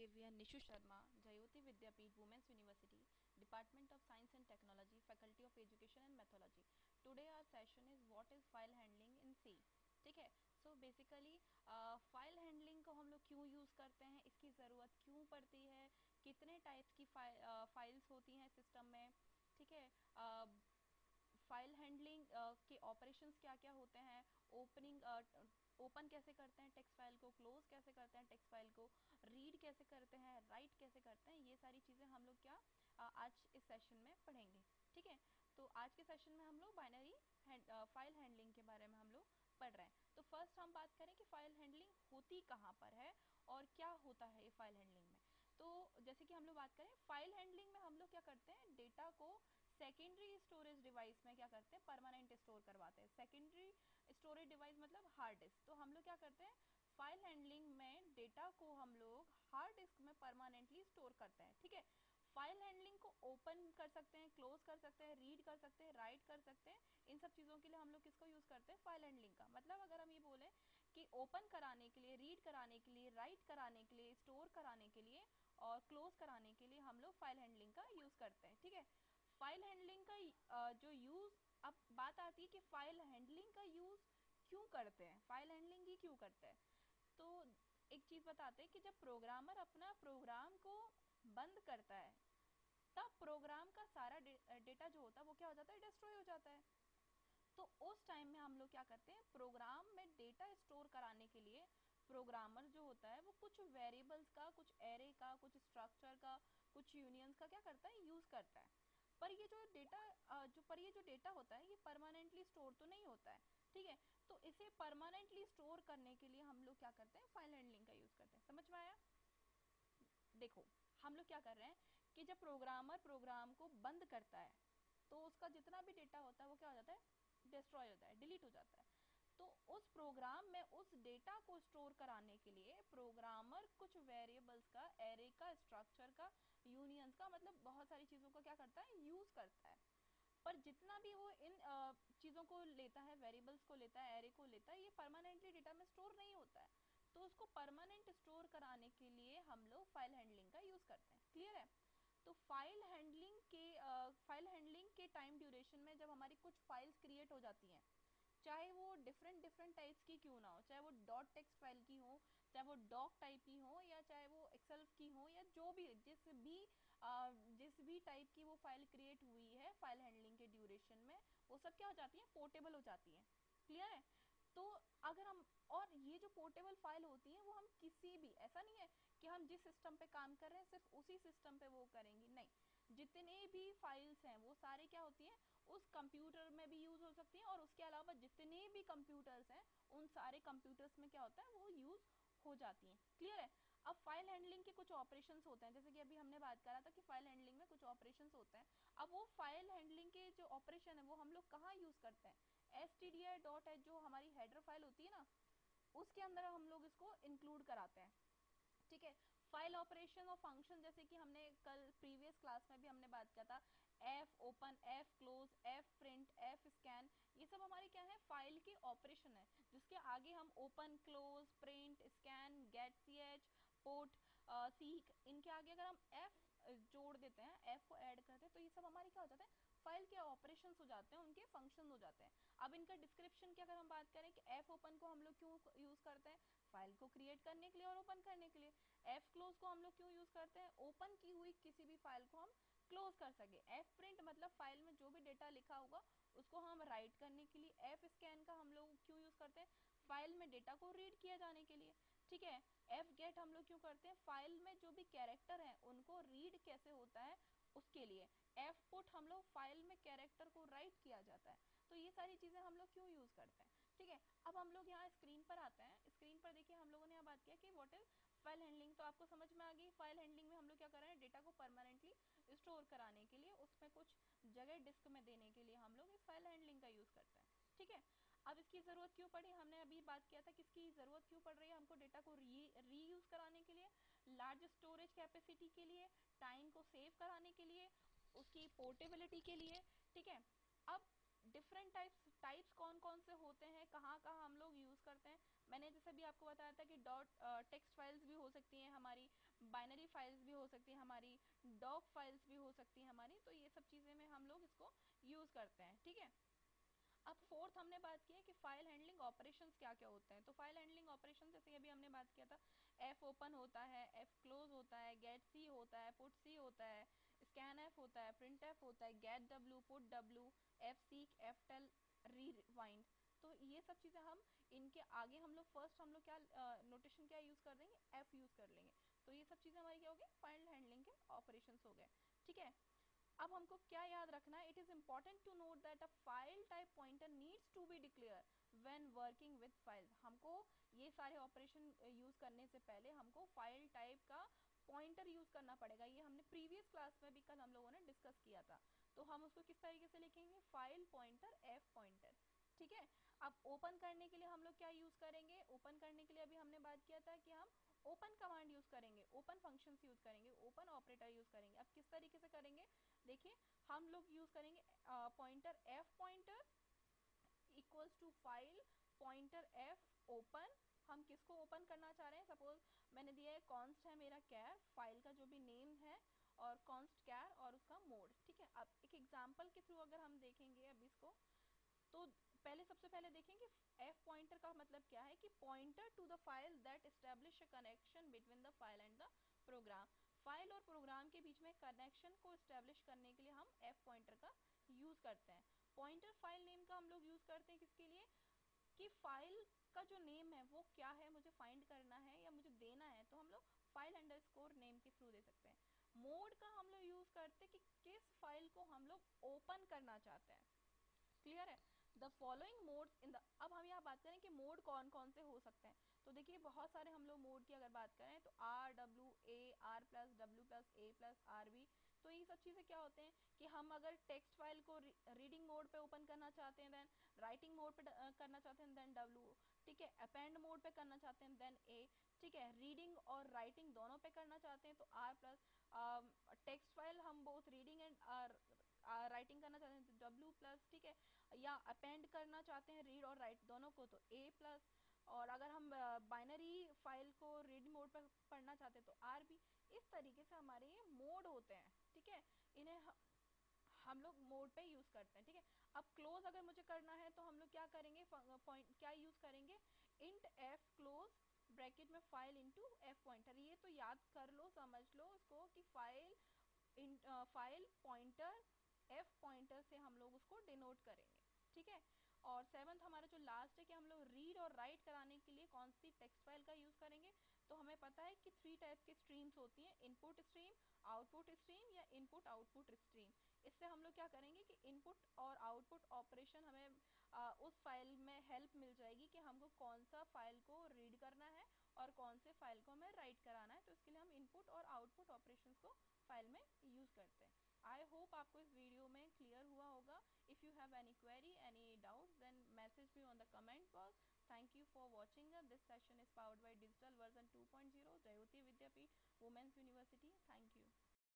Xavier Nishu Sharma, Jayoti Vidyapeeth Women's University, Department of Science and Technology, Faculty of Education and Methodology. Today our session is what is file handling in C. ठीक है so basically file handling को हम लोग क्यों use करते हैं इसकी ज़रूरत क्यों पड़ती है कितने टाइप्स की फाइल्स uh, होती हैं सिस्टम में ठीक है फ़ाइल uh, हैंडलिंग uh, के ऑपरेशंस क्या क्या होते हैं ओपनिंग ओपन कैसे करते हैं टेक्स्ट फ़ाइल को क्लोज कैसे करते हैं टेक्स्ट फ़ाइल को रीड कैसे करते हैं राइट कैसे करते हैं, ये सारी चीज़ें हम लोग क्या आज इस सेशन में पढ़ेंगे, ठीक है? तो आज के सेशन में हम लोग बाइनरी फ़ाइल हैंडलिंग के बारे में हम लोग पढ़ रहे हैं। तो फ़र्स्ट हम बात करें कि फ़ाइल हैंडलिंग होती कहाँ पर है और क्या होता है ये फ़ाइल हैंडलिंग में। तो जैसे कि हम लोग बात करें फ़ाइल हैंडलिंग में हम लोग क्या करते हैं डेटा को सेकेंडरी स्टोरेज डिवाइस में क्या करते हैं परमानेंट स्टोर करवाते हैं। सेकेंडरी स्टोरेज डिवाइस मतलब हार्ड डिस्क तो हम लोग क्या करते हैं फ़ाइल हैंडलिंग में डेटा को हम लोग हार्ड डिस्क में परमानेंटली स्टोर करते हैं, ठीक है? फ़ाइल हैंडलिंग को ओपन कर सकते हैं, क्लोज कर सकते हैं, रीड कर सकते हैं, राइट कर सकते हैं। इन सब चीज़ों के लिए हम लोग किसको यूज़ करते हैं? फ़ाइल हैंडलिंग का। मतलब अगर हम ये बोले कि ओपन कराने के लिए, रीड कराने के लिए, राइट कराने के लिए, स्टोर कराने के लिए और क्लोज कराने के लिए हम लोग फ़ाइल हैंडलिंग का यूज़ करते हैं, ठीक है? फ़ाइल हैंडलिंग का जो यूज़, अब बात आती है कि फ़ाइल हैंडलिंग का यूज़ क्यों करते हैं? फ़ाइल हैंडलिंग ही क्यों करते हैं? तो एक चीज़ बताते हैं कि जब प्रोग्रामर अपना प्रोग्राम को बंद करता है, तब प्रोग्राम का सारा डेटा जो होता है वो क्या हो जाता है? डिस्ट्रॉय हो जाता है। तो उस टाइम में हम लोग क्या करते हैं? प्रोग्राम में डेटा स्टोर कराने के लिए प्रोग्रामर जो होता है, वो कुछ वेरिएबल्स का, कुछ एरे का, कुछ स्ट्रक्चर का, कुछ यूनियंस का क्या करता है? यूज़ करता है। पर ये जो डेटा जो, पर ये जो डेटा होता है, ये परमानेंटली स्टोर तो नहीं होता है, ठीक है? तो इसे परमानेंटली स्टोर करने के लिए हम लोग क्या करते हैं? फ़ाइल हैंडलिंग का यूज़ करते हैं। समझ में आया? देखो, हम लोग क्या कर रहे हैं कि जब प्रोग्रामर प्रोग्राम को बंद करता है तो उसका जितना भी डेटा होता है, वो क्या हो जाता है? डिस्ट्रॉय होता है डिलीट हो जाता है। तो उस प्रोग्राम में उस डेटा को स्टोर कराने के लिए प्रोग्रामर कुछ वेरिएबल्स का एरे का स्ट्रक्चर का यूनियंस का मतलब बहुत सारी चीज़ों का क्या करता है? यूज़ करता है। पर जितना भी वो इन चीज़ों को लेता है वेरिएबल्स को लेता है एरे को लेता है, ये परमानेंटली डेटा में स्टोर नहीं होता है। तो उसको परमानेंट स्टोर कराने के लिए हम लोग फ़ाइल हैंडलिंग का यूज़ करते हैं। क्लियर है? तो फ़ाइल हैंडलिंग के फ़ाइल हैंडलिंग के टाइम ड्यूरेशन में जब हमारी कुछ फाइल्स क्रिएट हो जाती हैं चाहे वो डिफरेंट डिफरेंट टाइप्स की क्यों ना हो चाहे वो डॉट टेक्स्ट फ़ाइल की हो चाहे वो डॉक टाइप की हो या चाहे वो एक्सेल की हो या जो भी जिस भी आ, जिस भी टाइप की वो फ़ाइल क्रिएट हुई है फ़ाइल हैंडलिंग के ड्यूरेशन में वो सब क्या हो जाती हैं? पोर्टेबल हो जाती हैं। क्लियर है? तो अगर हम और ये जो पोर्टेबल फ़ाइल होती हैं वो हम किसी भी ऐसा नहीं है कि हम जिस सिस्टम पे काम कर रहे हैं सिर्फ़ उसी सिस्टम पे वो करेंगी। नहीं। जितने भी फाइल्स हैं वो सारे क्या होती हैं? उस कंप्यूटर में भी यूज़ हो सकती हैं और उसके अलावा जितने भी कंप्यूटर्स हैं, उन सारे कंप्यूटर्स में क्या होता है, वो यूज़ हो जाती हैं। क्लियर है? अब फ़ाइल हैंडलिंग के कुछ ऑपरेशंस होते हैं। जैसे कि अभी हमने बात करा था कि फ़ाइल हैंडलिंग में कुछ ऑपरेशन होते हैं। अब वो फ़ाइल हैंडलिंग के जो ऑपरेशन है, वो हम लोग कहाँ यूज़ करते हैं? S T D I dot H जो हमारी हेडर फ़ाइल होती है ना, उसके अंदर हम लोग इसको इंक्लूड कराते हैं। ठीक है? फ़ाइल ऑपरेशन और फ़ंक्शन जैसे कि हमने कल प्रीवियस क्लास में भी हमने बात किया था। F open F close F print F scan ये सब हमारे क्या है? फ़ाइल के ऑपरेशन है, जिसके आगे हम open close print scan get C H port seek इनके आगे अगर हम एफ़ जोड़ देते हैं एफ़ को ऐड करते हैं तो ये सब हमारे क्या हो जाते हैं? फ़ाइल के ऑपरेशन हो जाते हैं, उनके फ़ंक्शन हो जाते हैं। अब इनका डिस्क्रिप्शन की अगर हम बात करें कि एफ़ ओपन को हम लोग क्यों यूज़ करते हैं? फ़ाइल को क्रिएट करने के लिए और ओपन करने के लिए। एफ़ क्लोज को हम लोग क्यों यूज़ करते हैं? ओपन की हुई किसी भी फ़ाइल को हम क्लोज कर सके। एफ़ प्रिंट मतलब फ़ाइल में जो भी डेटा लिखा होगा, उसको हम राइट करने के लिए एफ़ स्कैन का हम लोग क्यों यूज़ करते हैं? फ़ाइल में डेटा को रीड किया जाने के लिए। ठीक है? एफ़ गेट हम लोग क्यों करते हैं? फ़ाइल में जो भी कैरेक्टर हैं, उनको रीड कैसे होता है, उसके लिए। एफ़ पुट हम लोग फ़ाइल में कैरेक्टर को राइट किया जाता है। तो ये सारी चीज़ें हम लोग क्यों यूज़ करते हैं? ठीक है? अब हम लोग यहाँ स्क्रीन पर आते हैं। स्क्रीन पर देखिए, हम लोगों ने यहाँ बात किया कि व्हाट इज़ फ़ाइल हैंडलिंग तो आपको समझ में आ गई फ़ाइल हैंडलिंग में हम लोग क्या कर रहे हैं? डेटा को परमानेंटली स्टोर कराने के लिए, उसमें कुछ जगह डिस्क में देने के लिए हम लोग इस फ़ाइल हैंडलिंग का यूज़ करते हैं। ठीक है? अब इसकी ज़रूरत क्यों पड़ी? हमने अभी बात किया था किसकी ज़रूरत क्यों पड़ रही है हमको डेटा को री रीयूज़ कराने के लिए लार्ज स्टोरेज कैपेसिटी के लिए टाइम को सेव कराने के लिए, उसकी पोर्टेबिलिटी के लिए, ठीक है? अब डिफरेंट टाइप्स टाइप्स कौन कौन से होते हैं, कहाँ कहाँ हम लोग यूज़ करते हैं? मैंने जैसे भी आपको बताया था कि डॉट टेक्स्ट फाइल्स भी हो सकती हैं, हमारी बाइनरी फाइल्स भी हो सकती है, हमारी डॉग फाइल्स भी हो सकती है, हमारी तो ये सब चीज़ें में हम लोग इसको यूज़ करते हैं, ठीक है? अब फोर्थ हमने बात की है कि फ़ाइल हैंडलिंग ऑपरेशंस क्या क्या होते हैं। तो फ़ाइल हैंडलिंग ऑपरेशन जैसे अभी हमने बात किया था एफ़ ओपन होता है एफ़ क्लोज होता है गेट सी होता है पुट सी होता है स्कैन एफ़ होता है प्रिंट एफ़ होता है get W put W F seek F tell rewind तो ये सब चीज़ें हम, इनके आगे हम लोग फ़र्स्ट हम लोग क्या नोटेशन क्या यूज़ कर देंगे? एफ़ यूज़ कर लेंगे। तो ये सब चीज़ें हमारी क्या हो गई? फ़ाइल हैंडलिंग के ऑपरेशन हो गए। ठीक है? अब हमको क्या याद रखना is important to note that a file type pointer needs to be declared when working with files हमको ये सारे ऑपरेशन यूज़ करने से पहले हमको फ़ाइल टाइप का पॉइंटर यूज़ करना पड़ेगा। ये हमने प्रीवियस क्लास में भी कल हम लोगों ने डिस्कस किया था। तो हम उसको किस तरीके से लिखेंगे? फ़ाइल पॉइंटर एफ़ पॉइंटर ठीक है? अब ओपन करने के लिए हम लोग क्या यूज़ करेंगे? ओपन करने के लिए अभी हमने बात किया था कि हम ओपन कमांड यूज़ करेंगे, ओपन फ़ंक्शन यूज़ करेंगे, ओपन ऑपरेटर यूज़ करेंगे। अब किस तरीके से करेंगे? देखिए, हम लोग यूज़ करेंगे pointer F pointer equals to file pointer F open हम किसको ओपन करना चाह रहे हैं? सपोज़ मैंने दिया है कॉन्स्ट है मेरा कैर फ़ाइल का जो भी नेम है और कॉन्स्ट कैर और उसका मोड ठीक है? अब एक एग्जांपल के थ्रू अगर हम देखेंगे अब इसको तो पहले सबसे पहले देखेंगे एफ़ पॉइंटर का मतलब क्या है कि pointer to the file that establish a connection between the file and the program file और प्रोग्राम के बीच में कनेक्शन को इस्टेब्लिश करने के लिए हम एफ़ पॉइंटर का यूज़ करते हैं। पॉइंटर फ़ाइल नेम का हम लोग यूज़ करते हैं किसके लिए? कि फ़ाइल का जो नेम है, वो क्या है, मुझे फाइंड करना है या मुझे देना है तो हम लोग फ़ाइल अंडर नेम के थ्रू दे सकते हैं। मोड का हम लोग यूज़ करते हैं कि किस फ़ाइल को हम लोग ओपन करना चाहते हैं। क्लियर है? The following modes in the अब हम यहाँ बात करें कि मोड कौन कौन से हो सकते हैं। तो देखिए, बहुत सारे हम लोग मोड की अगर बात करें तो R W A R plus W plus A plus R B तो ये सब चीज़ें क्या होते हैं कि हम अगर टेक्स्ट फ़ाइल को रीडिंग मोड पे ओपन करना चाहते हैं देन राइटिंग मोड पे करना चाहते हैं देन डब्ल्यू ठीक है अपेंड मोड पे करना चाहते हैं देन ए ठीक है रीडिंग और राइटिंग दोनों पे करना चाहते हैं तो आर प्लस टेक्स्ट फ़ाइल हम बोथ रीडिंग एंड राइटिंग करना चाहते हैं तो डब्ल्यू प्लस ठीक है? या अपेंड करना चाहते हैं रीड और राइट दोनों को तो ए प्लस और अगर हम बाइनरी फ़ाइल को रीड मोड पर पढ़ना चाहते हैं तो आर बी इस तरीके से हमारे ये मोड होते हैं, ठीक है? इन्हें हम लोग मोड पे यूज़ करते हैं, ठीक है? अब क्लोज अगर मुझे करना है तो हम लोग क्या करेंगे? पॉइंट क्या यूज़ करेंगे? इंट एफ़ क्लोज ब्रैकेट में फ़ाइल इनटू एफ़ पॉइंटर ये तो याद कर लो, समझ लो इसको कि file in file pointer F pointer से हम लोग उसको डिनोट करेंगे ठीक है? और सेवन्थ हमारा जो लास्ट है कि हम लोग रीड और राइट कराने के लिए कौन सी टेक्स्ट फ़ाइल का यूज़ करेंगे? तो हमें पता है कि थ्री टाइप्स की स्ट्रीम्स होती हैं इनपुट स्ट्रीम आउटपुट स्ट्रीम या इनपुट आउटपुट स्ट्रीम इससे हम लोग क्या करेंगे कि इनपुट और आउटपुट ऑपरेशन हमें आ, उस फ़ाइल में हेल्प मिल जाएगी कि हमको कौन सा फ़ाइल को रीड करना है और कौन से फ़ाइल को हमें राइट कराना है। तो इसके लिए हम इनपुट और आउटपुट ऑपरेशन को फ़ाइल में यूज़ करते हैं। आई होप आपको इस वीडियो में क्लियर हुआ होगा। If you have any query any doubt then message me on the comment box thank you for watching this session is powered by digital version 2.0 Jyoti Vidyapeeth women's university thank you